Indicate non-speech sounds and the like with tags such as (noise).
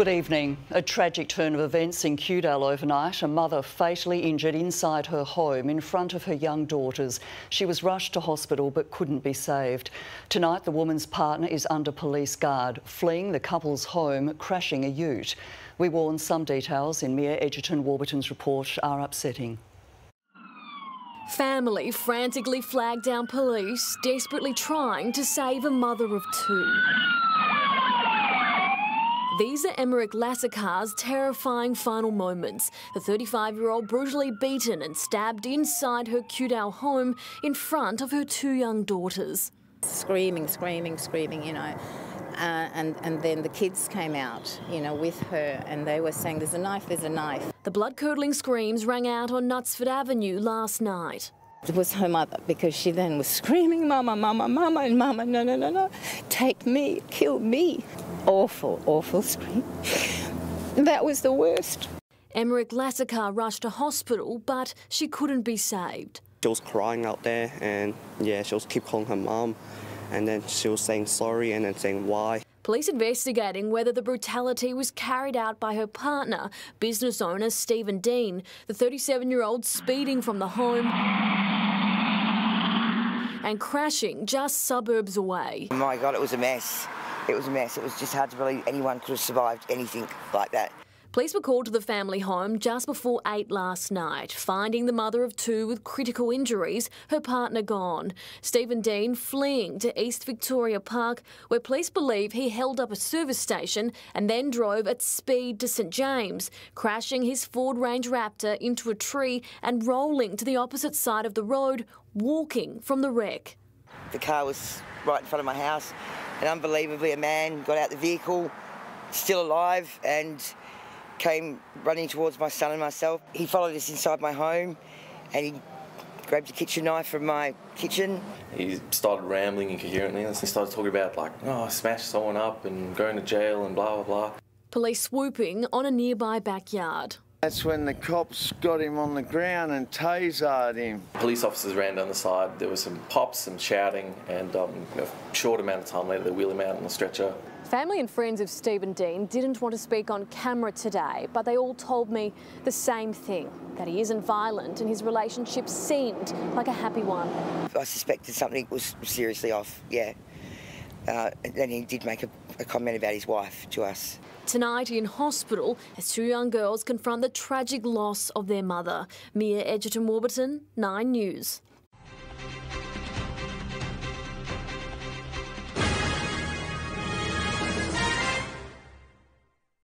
Good evening. A tragic turn of events in Kewdale overnight. A mother fatally injured inside her home in front of her young daughters. She was rushed to hospital but couldn't be saved. Tonight, the woman's partner is under police guard, fleeing the couple's home, crashing a ute. We warn some details in Mia Edgerton Warburton's report are upsetting. Family frantically flagged down police, desperately trying to save a mother of two. These are Emmerich Lassakar's terrifying final moments. The 35 year old brutally beaten and stabbed inside her Kewdale home in front of her two young daughters. Screaming, screaming, screaming, you know. Uh, and, and then the kids came out, you know, with her, and they were saying, There's a knife, there's a knife. The blood curdling screams rang out on Knutsford Avenue last night. It was her mother because she then was screaming, Mama, Mama, Mama, and Mama, no, no, no, no, take me, kill me awful, awful scream. That was the worst. Emmerich Lassakar rushed to hospital, but she couldn't be saved. She was crying out there, and yeah, she was keep calling her mum, and then she was saying sorry and then saying why. Police investigating whether the brutality was carried out by her partner, business owner Stephen Dean, the 37 year old speeding from the home (sighs) and crashing just suburbs away. Oh my God, it was a mess. It was a mess. It was just hard to believe anyone could have survived anything like that. Police were called to the family home just before 8 last night, finding the mother of two with critical injuries, her partner gone. Stephen Dean fleeing to East Victoria Park, where police believe he held up a service station and then drove at speed to St James, crashing his Ford Ranger Raptor into a tree and rolling to the opposite side of the road, walking from the wreck. The car was right in front of my house and unbelievably a man got out the vehicle, still alive, and came running towards my son and myself. He followed us inside my home and he grabbed a kitchen knife from my kitchen. He started rambling incoherently. He started talking about like, oh, I smashed someone up and going to jail and blah, blah, blah. Police swooping on a nearby backyard. That's when the cops got him on the ground and tasered him. Police officers ran down the side. There was some pops, some shouting, and um, a short amount of time later, they wheel him out on the stretcher. Family and friends of Stephen Dean didn't want to speak on camera today, but they all told me the same thing that he isn't violent and his relationship seemed like a happy one. I suspected something was seriously off, yeah. Uh, and he did make a, a comment about his wife to us. Tonight in hospital as two young girls confront the tragic loss of their mother. Mia Edgerton Warburton, 9 News.